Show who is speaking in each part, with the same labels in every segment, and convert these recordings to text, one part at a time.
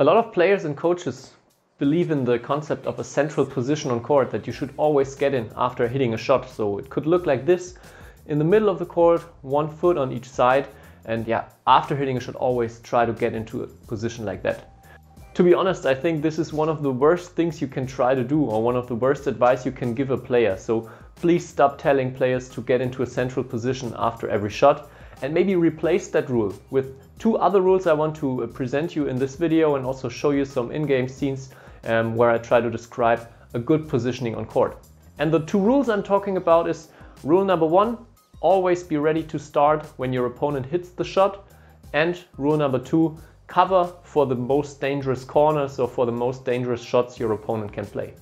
Speaker 1: A lot of players and coaches believe in the concept of a central position on court that you should always get in after hitting a shot. So it could look like this in the middle of the court, one foot on each side. And yeah, after hitting a shot, always try to get into a position like that. To be honest, I think this is one of the worst things you can try to do or one of the worst advice you can give a player. So please stop telling players to get into a central position after every shot and maybe replace that rule with two other rules I want to uh, present you in this video and also show you some in-game scenes um, where I try to describe a good positioning on court. And the two rules I'm talking about is rule number one, always be ready to start when your opponent hits the shot. And rule number two, cover for the most dangerous corners or for the most dangerous shots your opponent can play.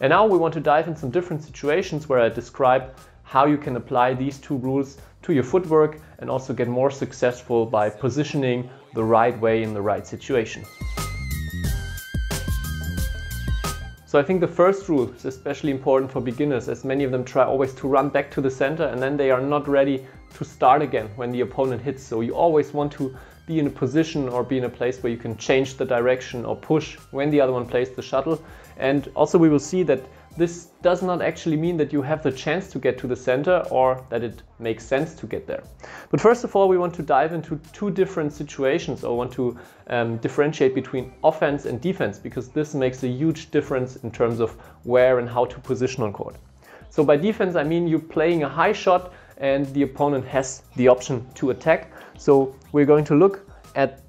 Speaker 1: And now we want to dive in some different situations where I describe how you can apply these two rules to your footwork and also get more successful by positioning the right way in the right situation. So I think the first rule is especially important for beginners as many of them try always to run back to the center and then they are not ready to start again when the opponent hits. So you always want to be in a position or be in a place where you can change the direction or push when the other one plays the shuttle. And also we will see that this does not actually mean that you have the chance to get to the center or that it makes sense to get there. But first of all, we want to dive into two different situations or want to um, differentiate between offense and defense because this makes a huge difference in terms of where and how to position on court. So by defense, I mean you're playing a high shot and the opponent has the option to attack. So we're going to look at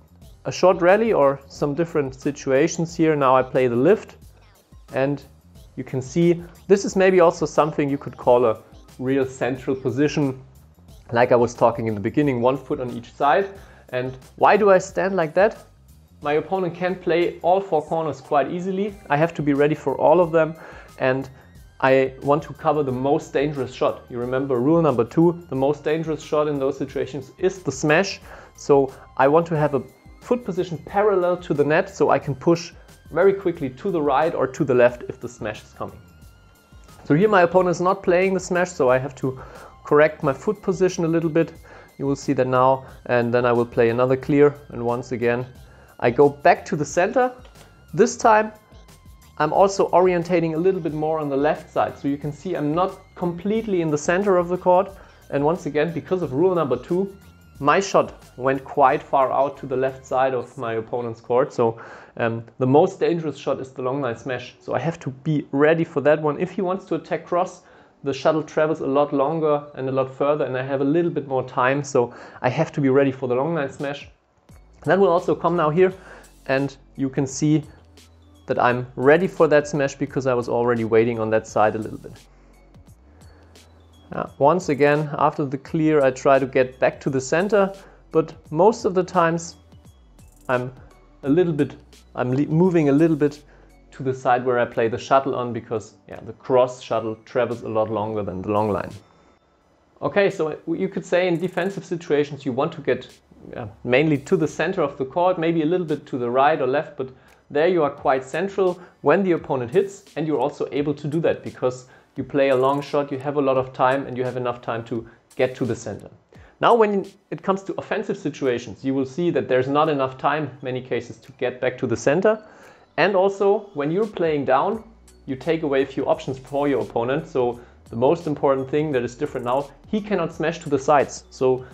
Speaker 1: a short rally or some different situations here. Now I play the lift and you can see this is maybe also something you could call a real central position like I was talking in the beginning, one foot on each side. And why do I stand like that? My opponent can play all four corners quite easily. I have to be ready for all of them. And I want to cover the most dangerous shot. You remember rule number two, the most dangerous shot in those situations is the smash. So I want to have a foot position parallel to the net so I can push very quickly to the right or to the left if the smash is coming. So here my opponent is not playing the smash, so I have to correct my foot position a little bit. You will see that now, and then I will play another clear, and once again, I go back to the center. This time I'm also orientating a little bit more on the left side. So you can see I'm not completely in the center of the court. And once again, because of rule number two, my shot went quite far out to the left side of my opponent's court. So um, the most dangerous shot is the long line smash. So I have to be ready for that one. If he wants to attack cross, the shuttle travels a lot longer and a lot further and I have a little bit more time. So I have to be ready for the long line smash. That will also come now here and you can see that I'm ready for that smash because I was already waiting on that side a little bit. Uh, once again, after the clear, I try to get back to the center, but most of the times I'm a little bit, I'm moving a little bit to the side where I play the shuttle on because yeah, the cross shuttle travels a lot longer than the long line. Okay, so you could say in defensive situations you want to get mainly to the center of the court, maybe a little bit to the right or left, but there you are quite central when the opponent hits and you're also able to do that because you play a long shot, you have a lot of time and you have enough time to get to the center. Now when it comes to offensive situations, you will see that there's not enough time many cases to get back to the center. And also when you're playing down, you take away a few options for your opponent. So the most important thing that is different now, he cannot smash to the sides. So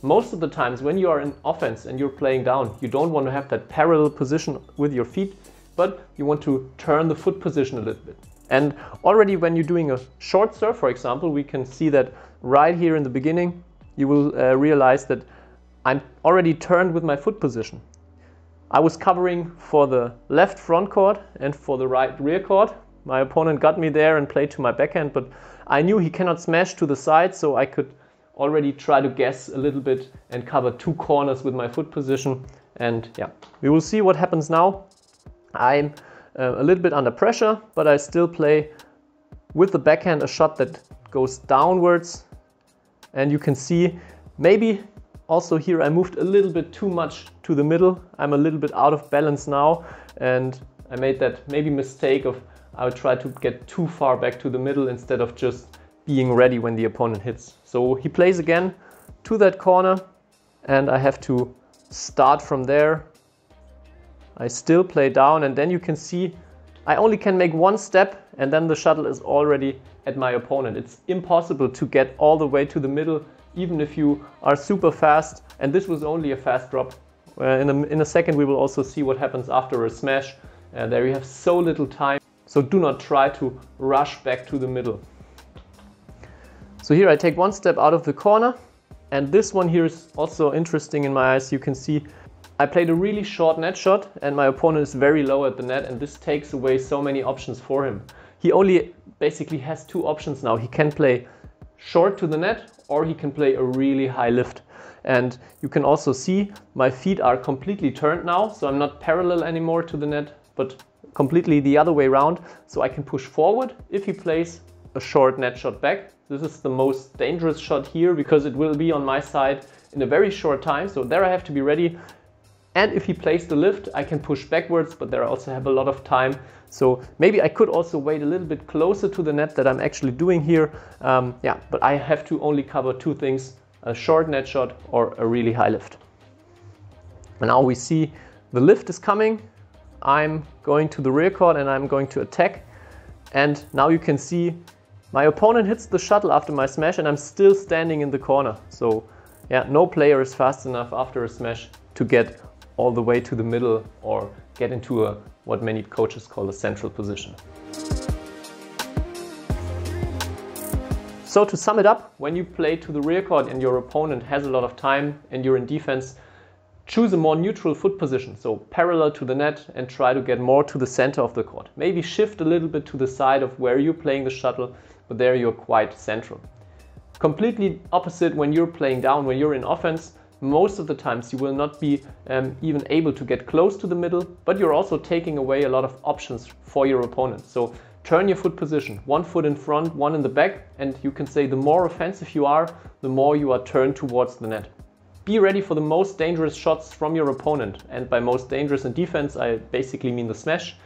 Speaker 1: most of the times when you are in offense and you're playing down, you don't want to have that parallel position with your feet, but you want to turn the foot position a little bit. And already when you're doing a short serve, for example, we can see that right here in the beginning, you will uh, realize that I'm already turned with my foot position. I was covering for the left front court and for the right rear court. My opponent got me there and played to my backhand, but I knew he cannot smash to the side, so I could already try to guess a little bit and cover two corners with my foot position. And yeah, we will see what happens now. I'm uh, a little bit under pressure, but I still play with the backhand a shot that goes downwards. And you can see maybe also here I moved a little bit too much to the middle. I'm a little bit out of balance now and I made that maybe mistake of I would try to get too far back to the middle instead of just being ready when the opponent hits. So he plays again to that corner and I have to start from there. I still play down and then you can see I only can make one step and then the shuttle is already at my opponent. It's impossible to get all the way to the middle even if you are super fast and this was only a fast drop. Uh, in, a, in a second we will also see what happens after a smash. Uh, there you have so little time so do not try to rush back to the middle. So here I take one step out of the corner and this one here is also interesting in my eyes. You can see I played a really short net shot and my opponent is very low at the net and this takes away so many options for him. He only basically has two options now. He can play short to the net or he can play a really high lift. And you can also see my feet are completely turned now. So I'm not parallel anymore to the net, but completely the other way around. So I can push forward if he plays a short net shot back. This is the most dangerous shot here because it will be on my side in a very short time. So there I have to be ready and if he plays the lift, I can push backwards, but there I also have a lot of time. So maybe I could also wait a little bit closer to the net that I'm actually doing here. Um, yeah, but I have to only cover two things, a short net shot or a really high lift. And now we see the lift is coming. I'm going to the rear court and I'm going to attack. And now you can see my opponent hits the shuttle after my smash and I'm still standing in the corner. So yeah, no player is fast enough after a smash to get all the way to the middle or get into a what many coaches call a central position. So to sum it up, when you play to the rear court and your opponent has a lot of time and you're in defense, choose a more neutral foot position, so parallel to the net and try to get more to the center of the court. Maybe shift a little bit to the side of where you're playing the shuttle, but there you're quite central. Completely opposite when you're playing down, when you're in offense, most of the times you will not be um, even able to get close to the middle, but you're also taking away a lot of options for your opponent. So turn your foot position, one foot in front, one in the back, and you can say the more offensive you are, the more you are turned towards the net. Be ready for the most dangerous shots from your opponent. And by most dangerous in defense, I basically mean the smash.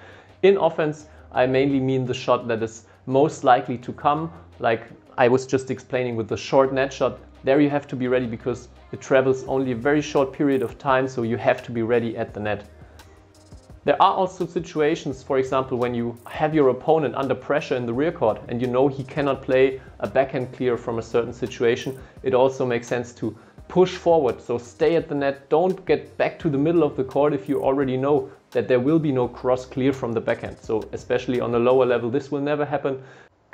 Speaker 1: In offense, I mainly mean the shot that is most likely to come, like I was just explaining with the short net shot. There you have to be ready because it travels only a very short period of time, so you have to be ready at the net. There are also situations, for example, when you have your opponent under pressure in the rear court and you know he cannot play a backhand clear from a certain situation. It also makes sense to push forward, so stay at the net. Don't get back to the middle of the court if you already know that there will be no cross clear from the backhand. So especially on a lower level, this will never happen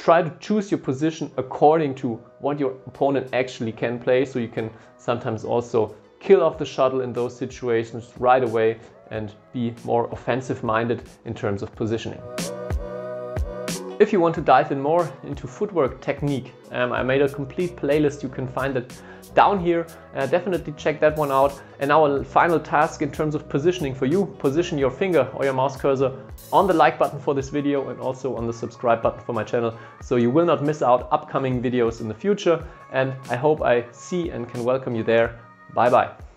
Speaker 1: try to choose your position according to what your opponent actually can play so you can sometimes also kill off the shuttle in those situations right away and be more offensive minded in terms of positioning. If you want to dive in more into footwork technique, um, I made a complete playlist. You can find it down here. Uh, definitely check that one out. And our final task in terms of positioning for you, position your finger or your mouse cursor on the like button for this video and also on the subscribe button for my channel so you will not miss out upcoming videos in the future. And I hope I see and can welcome you there. Bye bye.